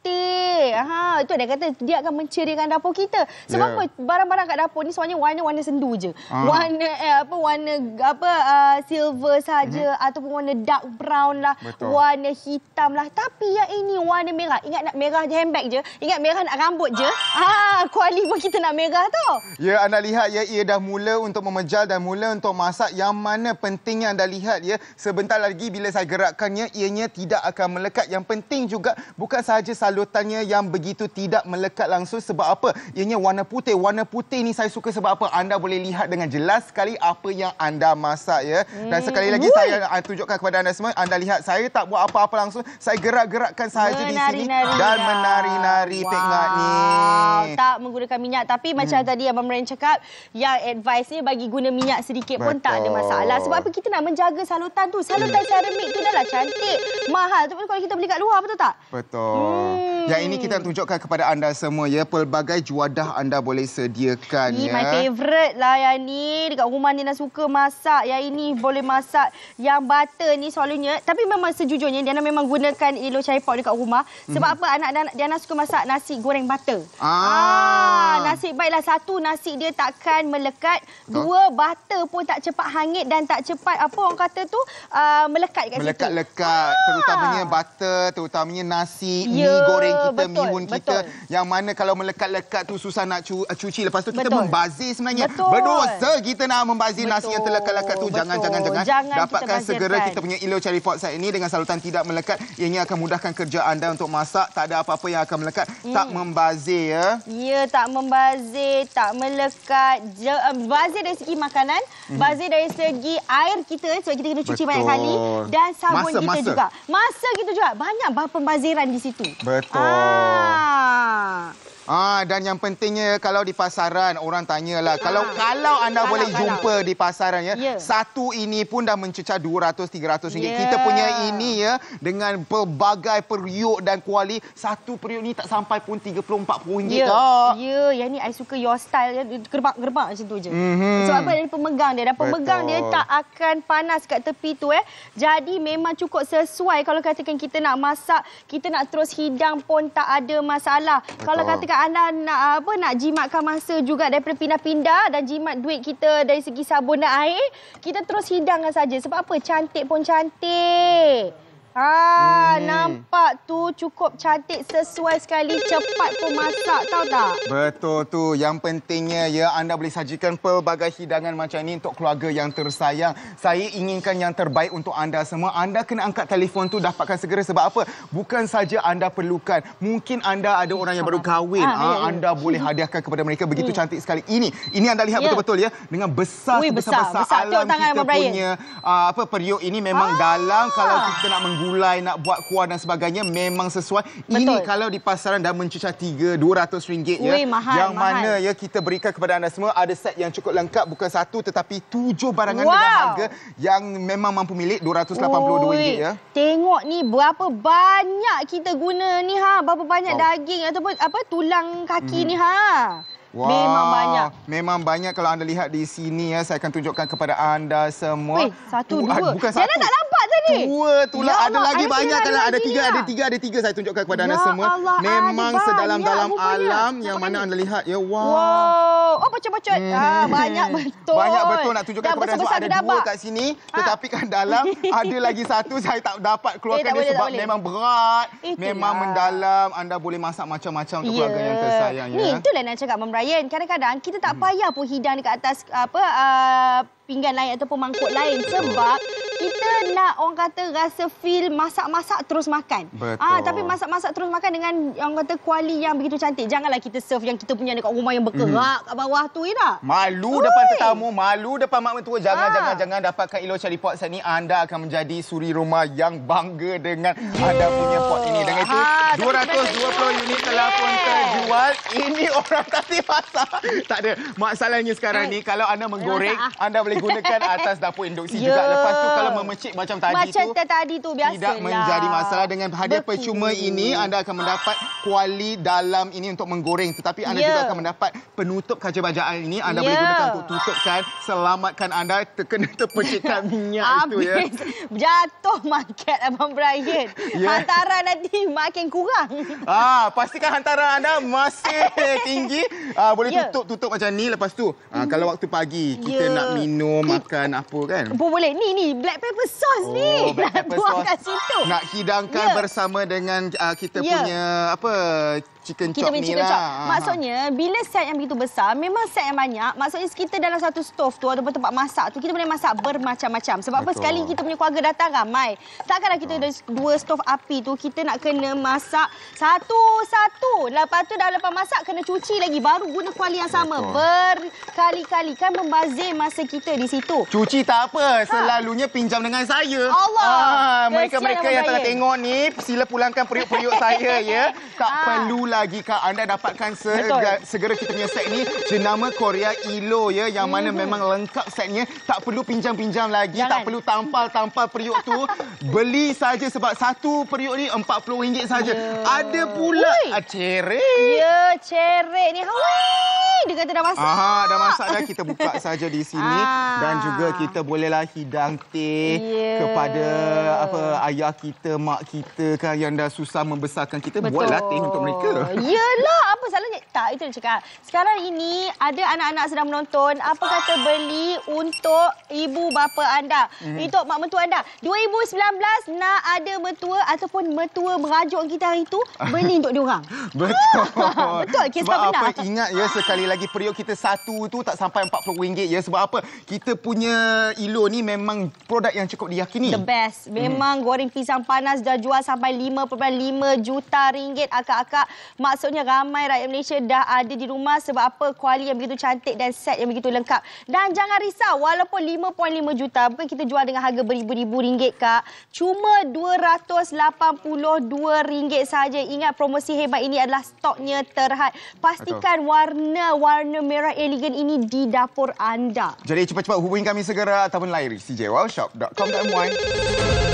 Ha, itu dia kata dia akan menceriakan dapur kita. Sebab Ya. apa barang-barang kat dapur ni semuanya warna-warna sendu je. Ah. Warna eh, apa warna apa uh, silver saja ataupun warna dark brown lah. Betul. warna hitam lah. Tapi yang ini warna merah. Ingat nak merah je handbag je. Ingat merah nak rambut je. Ah, kuali pun kita nak merah tau. Ya, anda lihat ya, ia dah mula untuk memejal dan mula untuk masak. Yang mana pentingnya anda lihat ya, sebentar lagi bila saya gerakkannya, ianya tidak akan melekat. Yang penting juga bukan sahaja salutannya yang begitu tidak melekat langsung. Sebab apa? Ianya warna putih. Warna putih ni saya suka sebab apa? Anda boleh lihat dengan jelas sekali apa yang anda masak ya. Dan sekali lagi Ui. saya uh, tunjukkan kepada anda semua, anda lihat saya tak buat apa-apa langsung. Saya gerak-gerakkan sahaja di sini Menari-nari dan dah. menari-nari Wow. pekngat ni. Tak menggunakan minyak. Tapi hmm. macam tadi Abang Meren cakap, yang advice ni bagi guna minyak sedikit pun tak ada Betul. masalah. Sebab apa kita nak menjaga salutan tu. Salutan seramik tu dah lah cantik, mahal. Tapi kalau kita beli kat luar, betul tak? Betul. Hmm. Yang ini kita tunjukkan kepada anda semua ya. Pelbagai juadah anda boleh sediakan Ni ya. my favourite lah yang ni. Dekat rumah ni dah suka masak. Yang ini boleh masak. Yang butter ni selalunya. Tapi memang sejujurnya Diana memang gunakan ilo chai pot dekat rumah. Sebab apa anak-anak Diana suka masak nasi goreng butter. Mhm. Ah. Nasib baiklah satu nasi dia takkan melekat. Dua butter pun tak cepat hangit dan tak cepat apa orang kata tu uh, melekat kat situ. Melekat-lekat. Terutamanya butter, terutamanya nasi, Ya, mi goreng kita, betul, mihun kita. betul. Yang mana kalau melekat-lekat tu susah nak cu- cuci. Lepas tu kita Betul. membazir sebenarnya. Betul. Berdosa kita nak membazir nasi yang Betul, terlekat-lekat tu. Jangan, betul. jangan, jangan. Jangan kita Dapatkan segera kita punya Ilo Cherry Pot set ini dengan salutan tidak melekat. Ianya akan mudahkan kerja anda untuk masak. Tak ada apa-apa yang akan melekat. Tak Hmm. membazir ya. Ya, tak membazir, tak melekat. Je, um, bazir dari segi makanan, bazir dari segi air kita sebab kita kena cuci Betul. banyak kali dan sabun Masa, kita masa. juga. Masa kita juga. Banyak pembaziran di situ. Betul. Ah. Ah dan yang pentingnya kalau di pasaran orang tanyalah kalau Ah. kalau anda Kalau, boleh kalau. jumpa di pasaran ya Ya. satu ini pun dah mencecah 200 300 ringgit. Ya. Kita punya ini ya dengan pelbagai periuk dan kuali satu periuk ni tak sampai pun 30 40 ringgit Ya, tak. ya, yang ni I suka your style ya, gerbak-gerbak macam tu je. Mhm. Sebab apa dari pemegang dia, dan pemegang dia Betul. tak akan panas kat tepi tu eh. Jadi memang cukup sesuai kalau katakan kita nak masak, kita nak terus hidang pun tak ada masalah. Kalau katakan anda nak apa nak jimatkan masa juga daripada pindah-pindah dan jimat duit kita dari segi sabun dan air, kita terus hidangkan saja. Sebab apa? Cantik pun cantik. Ah, Hmm. nampak tu cukup cantik sesuai sekali cepat pun masak tahu tak? Betul tu. Yang pentingnya ya anda boleh sajikan pelbagai hidangan macam ini untuk keluarga yang tersayang. Saya inginkan yang terbaik untuk anda semua. Anda kena angkat telefon tu dapatkan segera sebab apa? Bukan saja anda perlukan. Mungkin anda ada orang yang baru kahwin. Ah, ya, Ah, ya. anda boleh hadiahkan kepada mereka begitu cantik sekali. Ini ini anda lihat Ya. betul-betul ya dengan besar besar. Besar. Tengok alam kita punya ah, apa periuk ini memang Ah. dalam kalau kita nak menggulai, nak buat kuah dan sebagainya memang sesuai. Ini Betul. kalau di pasaran dah mencecah 3 200 ringgit ya. Ui, mahal, yang mahal. mana ya kita berikan kepada anda semua ada set yang cukup lengkap bukan satu tetapi tujuh barangan Wow. dengan harga yang memang mampu milik RM282 Ui, ya. Tengok ni berapa banyak kita guna ni ha. Berapa banyak Wow. daging ataupun apa tulang kaki ni ha. Wah, Memang banyak. Memang banyak kalau anda lihat di sini ya saya akan tunjukkan kepada anda semua. Weh, satu, Tu- dua. ah, Bukan Jangan satu. tak nampak tadi. Dua tu lah. Ya ada Allah, lagi banyak kalau ada tiga, ada ah. tiga, ada tiga saya tunjukkan kepada anda Ya semua. Allah, Memang sedalam-dalam alam yang mana ni? anda lihat ya. Wow. Wow. Oh, pacot-pacot. Hmm. Ah, banyak betul. Banyak betul nak tunjukkan kepada anda ada dua kat sini tetapi kat dalam ada lagi satu saya tak dapat keluarkan Eh, tak dia sebab memang berat memang mendalam anda boleh masak macam-macam untuk Ya. keluarga yang tersayang Ni ya. itulah nak cakap Abang Brian. Kadang-kadang kita tak payah pun hidang dekat atas apa uh, pinggan lain ataupun mangkuk lain sebab kita nak orang kata rasa feel masak-masak terus makan. Betul. Ah tapi masak-masak terus makan dengan orang kata kuali yang begitu cantik. Janganlah kita serve yang kita punya dekat rumah yang berkerak kat bawah tu ya tak? Malu Oi. depan tetamu, malu depan mak mentua. Jangan, Ah. jangan, jangan dapatkan Ilo Cherry Pot set ni. Anda akan menjadi suri rumah yang bangga dengan anda punya pot ini. Dengan itu, Ah, tapi 220 unit telah pun Yeah. terjual. Ini orang tadi masak. Tak ada. Masalahnya sekarang ni, kalau anda menggoreng, masak, anda boleh gunakan atas dapur induksi Ya. juga. Lepas tu, kalau memecik macam tadi Macam tu, tadi tu biasalah. tidak menjadi masalah dengan hadiah Betul. percuma ini anda akan mendapat kuali dalam ini untuk menggoreng tetapi anda Ya. juga akan mendapat penutup kaca bajaan ini anda boleh Ya. gunakan untuk tutupkan selamatkan anda terkena terpecikkan minyak itu ya jatuh market Abang Brian. Ya. Hantaran nanti makin kurang. Ah, pastikan hantaran anda masih tinggi. Ah, boleh Ya. tutup tutup macam ni lepas tu. Ah, kalau waktu pagi kita Ya. nak minum, makan apa kan? Pun boleh. Ni, ni. Black pepper sauce ni. Oh, black Nak pepper sauce. kat situ. Nak hidangkan Ya. bersama dengan uh, kita Ya. punya apa chicken Kita chop ni chicken lah. chop. Maksudnya, bila set yang begitu besar, memang set yang banyak. Maksudnya, kita dalam satu stove tu ataupun tempat masak tu, kita boleh masak bermacam-macam. Sebab apa? Betul. Sekali kita punya keluarga datang ramai. Takkanlah kita ada dua stove api tu, kita nak kena masak satu-satu. Lepas tu dah lepas masak, kena cuci lagi. Baru guna kuali yang sama. Betul. Berkali-kali. Kan membazir masa kita di situ. Cuci tak apa, selalunya pinjam dengan saya. Ha. Allah. Ah, mereka-mereka yang Abang tengah tengok ni, sila pulangkan periuk-periuk saya ya. Tak Ah. perlu lagi kak anda dapatkan segera, segera kita punya set ni jenama Korea Ilo ya yang mana memang lengkap setnya. Tak perlu pinjam-pinjam lagi, Jangan. tak perlu tampal-tampal periuk tu. Beli saja sebab satu periuk ni RM40 saja. Ya. Ada pula Ui. ah, cerek. Ya, cerek ni. Hui! Dia kata dah masak. Aha, dah masak dah kita buka saja di sini Ah. dan juga kita bolehlah hidang teh Ya. kepada apa ayah kita, mak kita kan yang dah susah membesarkan kita buatlah teh untuk mereka. Yelah, apa salahnya? Tak, itu dia cakap. Sekarang ini ada anak-anak sedang menonton. Apa kata beli untuk ibu bapa anda? Mhm. Untuk mak mentua anda. 2019 nak ada mertua ataupun mertua merajuk kita hari itu, beli untuk diorang. Betul. Betul, kisah Sebab benar. apa? Ingat ya sekali lagi periuk kita satu tu tak sampai RM40 ya. Sebab apa? Kita punya Ilo ni memang produk yang cukup diyakini. The best. Memang goreng pisang panas dah jual sampai 5.5 juta ringgit akak-akak. Maksudnya ramai rakyat Malaysia dah ada di rumah sebab apa kuali yang begitu cantik dan set yang begitu lengkap. Dan jangan risau walaupun 5.5 juta bukan kita jual dengan harga beribu-ribu ringgit kak. Cuma RM282 ringgit saja. Ingat promosi hebat ini adalah stoknya terhad. Pastikan warna-warna merah elegan ini di dapur anda. Jadi cepat-cepat hubungi kami segera ataupun layari cjwowshop.com.my.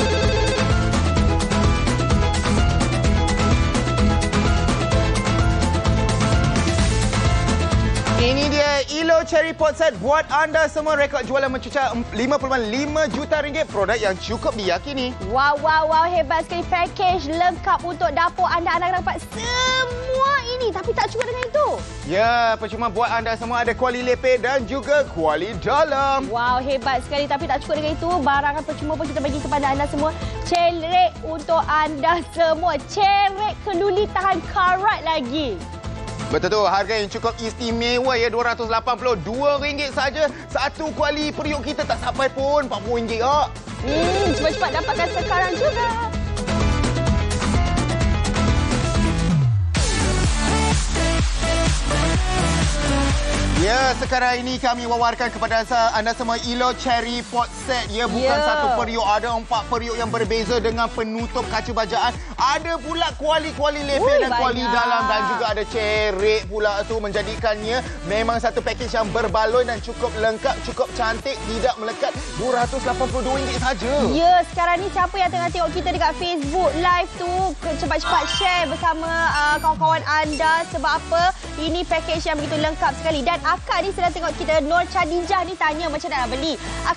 Cherry Pot Set buat anda semua rekod jualan mencecah 5.5 juta ringgit produk yang cukup diyakini. Wow, wow, wow. Hebat sekali package lengkap untuk dapur anda. Anda dapat semua ini. Tapi tak cukup dengan itu. Ya, percuma buat anda semua ada kuali lepeh dan juga kuali dalam. Wow, hebat sekali. Tapi tak cukup dengan itu. Barangan percuma pun kita bagi kepada anda semua. Cerek untuk anda semua. Cerek keluli tahan karat lagi. Betul tu, harga yang cukup istimewa ya RM282 saja. Satu kuali periuk kita tak sampai pun RM40 kok. Hmm, cepat-cepat dapatkan sekarang juga. Ya, sekarang ini kami wawarkan kepada anda semua Ilo Cherry Pot Set. Ya, bukan Ya. satu periuk. Ada empat periuk yang berbeza dengan penutup kaca bajaan. Ada pula kuali-kuali lepeh Ui, dan kuali banyak. dalam. Dan juga ada cerik pula tu menjadikannya memang satu package yang berbaloi dan cukup lengkap, cukup cantik. Tidak melekat RM282 saja. Ya, sekarang ni siapa yang tengah tengok kita dekat Facebook Live tu, cepat-cepat share bersama uh, kawan-kawan anda. Sebab apa? Ini package yang begitu lengkap sekali. Dan akak ni sedang tengok kita, Nur Chadijah ni tanya macam mana nak beli.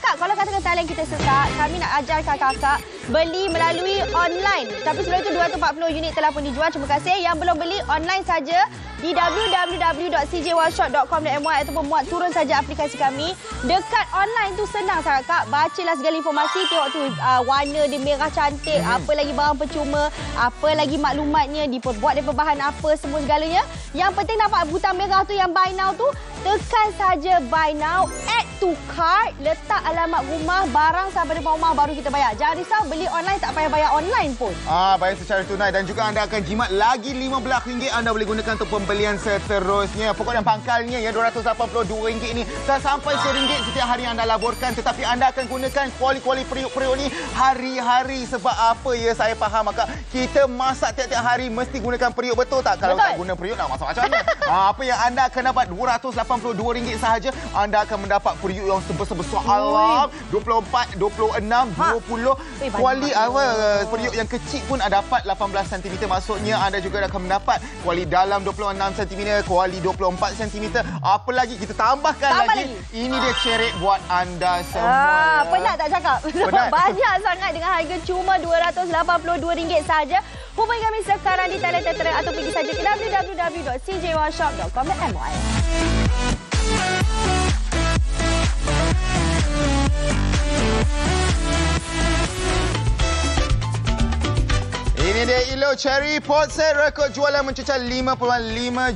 Akak, kalau katakan talian kita sesak, kami nak ajarkan kakak beli melalui online. Tapi sebelum itu 240 unit telah pun dijual. Terima kasih. Yang belum beli online saja di www.cjoneshop.com.my ataupun muat turun saja aplikasi kami. Dekat online tu senang sangat kak. Bacalah segala informasi. Tengok tu uh, warna dia merah cantik. Hmm. Apa lagi barang percuma. Apa lagi maklumatnya. Diperbuat daripada bahan apa semua segalanya. Yang penting nampak butang merah tu yang buy now tu. Tekan saja buy now. Add to cart. Letak alamat rumah. Barang sampai depan rumah baru kita bayar. Jangan risau beli online tak payah bayar online pun. Ah, bayar secara tunai dan juga anda akan jimat lagi RM15 anda boleh gunakan untuk pembelian seterusnya. Pokok dan pangkalnya ya RM282 ini tak sampai RM1 setiap hari anda laburkan tetapi anda akan gunakan kuali-kuali periuk-periuk ni hari-hari sebab apa ya saya faham maka kita masak tiap-tiap hari mesti gunakan periuk betul tak? Kalau Betul. tak guna periuk nak masak macam mana? ah, apa yang anda akan dapat RM282 sahaja anda akan mendapat periuk yang sebesar-besar alam 24, 26, Ha. 20 Eh, kuali banget. apa periuk yang kecil pun ada dapat 18 cm maksudnya anda juga akan mendapat kuali dalam 26 cm kuali 24 cm apa lagi kita tambahkan Tambah lagi. lagi. ini dia cerek buat anda semua Ah, penat tak cakap? Penat. Banyak sangat dengan harga cuma RM282 saja. Hubungi kami sekarang di talian tentera atau pergi saja ke www.cjoneshop.com.my. Ini dia Ilo Cherry Pot Set rekod jualan mencecah 5.5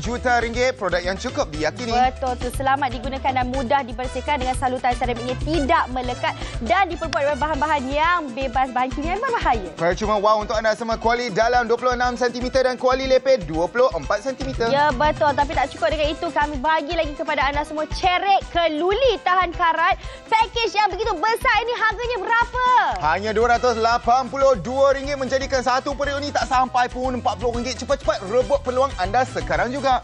juta ringgit produk yang cukup diyakini. Betul tu. Selamat digunakan dan mudah dibersihkan dengan salutan seramiknya tidak melekat dan diperbuat dengan bahan-bahan yang bebas bahan kimia yang berbahaya. Percuma wow untuk anda semua kuali dalam 26 cm dan kuali lepeh 24 cm. Ya betul tapi tak cukup dengan itu kami bagi lagi kepada anda semua cerek keluli tahan karat package yang begitu besar ini harganya berapa? Hanya RM282 menjadikan satu periuk ni tak sampai pun RM40. Cepat-cepat rebut peluang anda sekarang juga.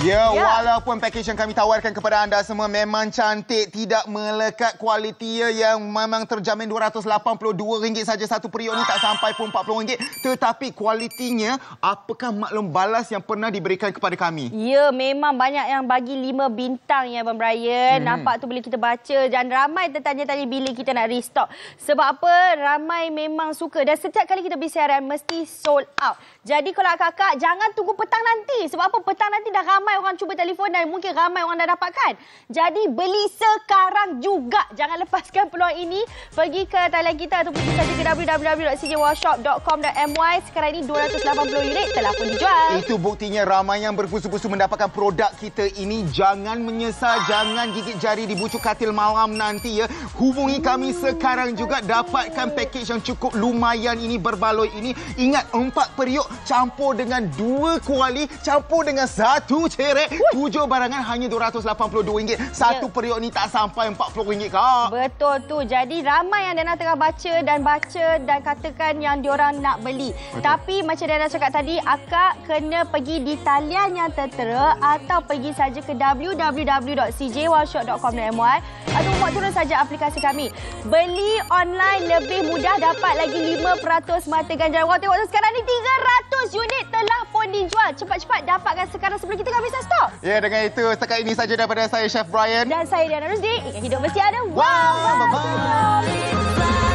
Ya, Ya. walaupun package yang kami tawarkan kepada anda semua memang cantik, tidak melekat kualiti yang memang terjamin RM282 saja satu periuk ni tak sampai pun RM40. Tetapi kualitinya, apakah maklum balas yang pernah diberikan kepada kami? Ya, memang banyak yang bagi lima bintang ya Abang Brian. Hmm. Nampak tu boleh kita baca dan ramai tertanya-tanya bila kita nak restock. Sebab apa? Ramai memang suka dan setiap kali kita beli siaran mesti sold out. Jadi kalau kakak jangan tunggu petang nanti. Sebab apa? Petang nanti dah ramai orang cuba telefon dan mungkin ramai orang dah dapatkan. Jadi beli sekarang juga. Jangan lepaskan peluang ini. Pergi ke talian kita atau pergi saja ke www.cjwashop.com.my. Sekarang ini 280 unit telah pun dijual. Itu buktinya ramai yang berpusu-pusu mendapatkan produk kita ini. Jangan menyesal, jangan gigit jari di bucuk katil malam nanti ya. Hubungi kami sekarang juga dapatkan package yang cukup lumayan ini berbaloi ini. Ingat empat periuk campur dengan dua kuali campur dengan satu seret. Tujuh barangan hanya RM282. Satu Ya. periuk ni tak sampai RM40 kak. Betul tu. Jadi ramai yang Dana tengah baca dan baca dan katakan yang diorang nak beli. Betul. Tapi macam Dana cakap tadi, akak kena pergi di talian yang tertera atau pergi saja ke www.cjwallshop.com.my atau buat turun saja aplikasi kami. Beli online lebih mudah dapat lagi 5% mata ganjaran. Wah tengok tu sekarang ni 300 unit telah pun dijual. Cepat-cepat dapatkan sekarang sebelum kita habiskan stok. Ya, dengan itu setakat ini saja daripada saya Chef Brian. Dan saya Diana Rusdi. Hidup mesti ada. Wow, Wow, bye-bye.